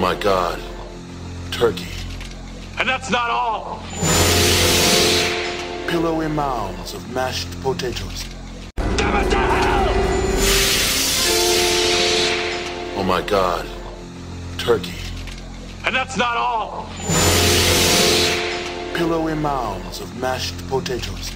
my god. Turkey. And that's not all! Pillowy mounds of mashed potatoes. Damn it to hell! Oh my god. Turkey. And that's not all! Pillowy mounds of mashed potatoes.